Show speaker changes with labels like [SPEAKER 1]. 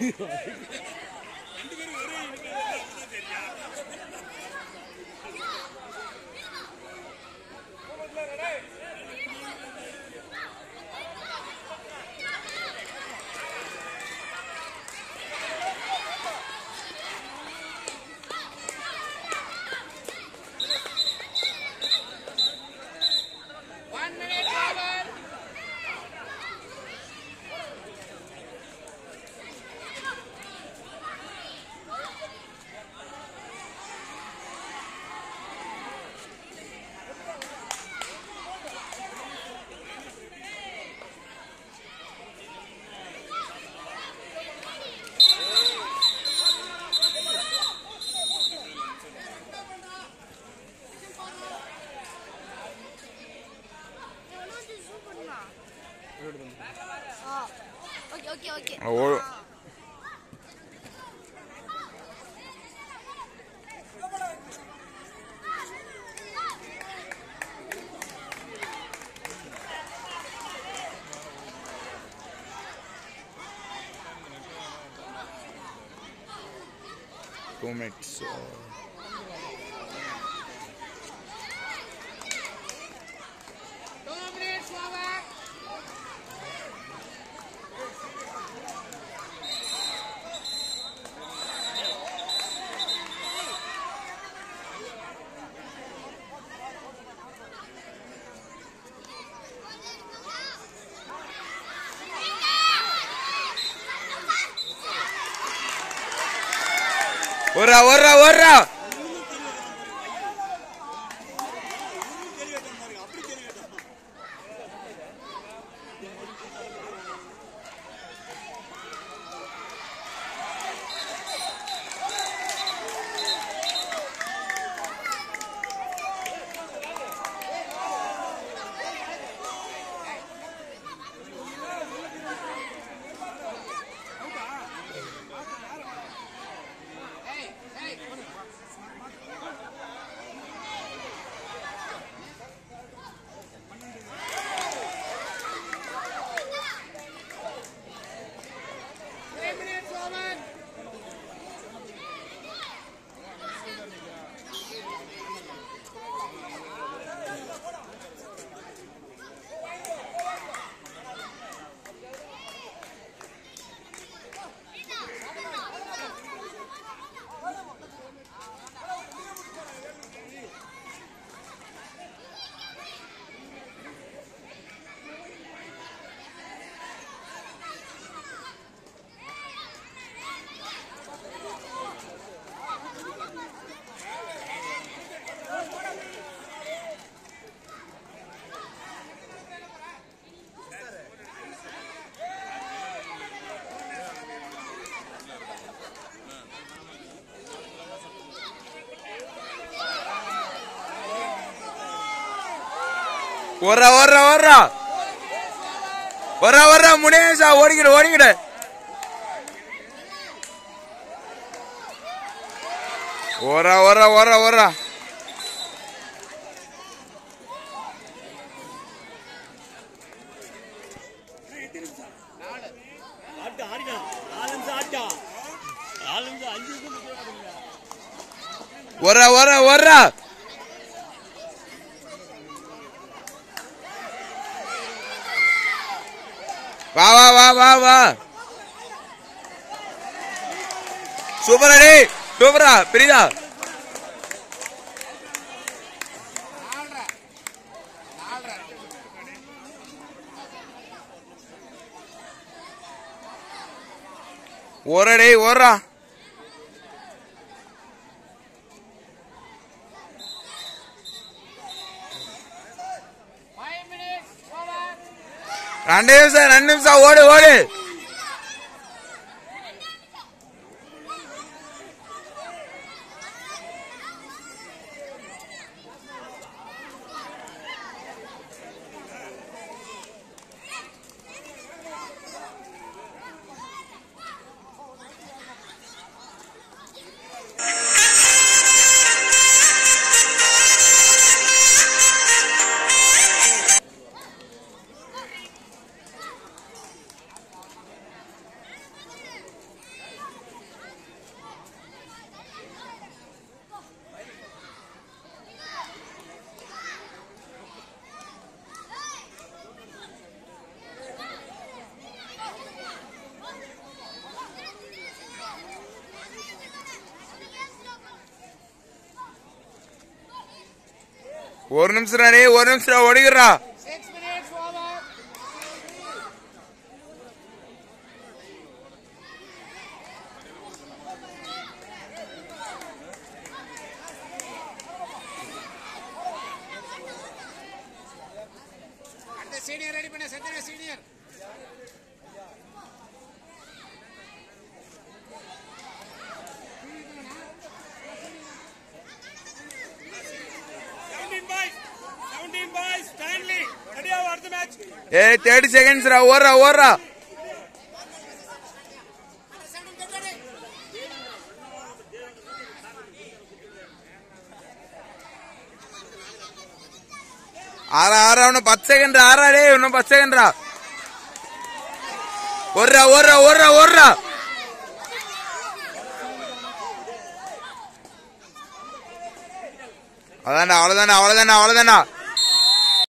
[SPEAKER 1] Yeah.
[SPEAKER 2] Okay okay okay ¡Borra, borra, borra! வர்ற வர்றா வர்றா வர்றா வர்றா முனேஷா ஓடிக்கிட ஓடிக்கிட. வர ஓரா ஓரா ஓரா வர்றா வர்றா வர்ற வா வா வா வா வா. சூப்பரா டே சூப்பரா. பிரிதா ஓரா டேய் ஓரா ரெண்டு நிமிஷம் ரெண்டு நிமிஷம் ஓடு ஓடு ஒரு நிமிஷம் டேய் ஒரு நிமிஷம் ஓடிக்கிறா.
[SPEAKER 1] சீனியர் ரெடி பண்ண சத்திர சீனியர்
[SPEAKER 2] ஏ தேர்ட்டி செகண்ட்ஸ் ரா ஓடுறா ஓடுறா. ஆறா ஆறா இன்னும் பத்து செகண்ட் ஆறா டேய் இன்னும் பத்து செகண்ட்ரா ஓடுறா ஓடுறா ஓடுறா ஓடுறா. அதான்டா அவ்வளவுதான்டா அவ்வளோதானா அவ்வளோதானா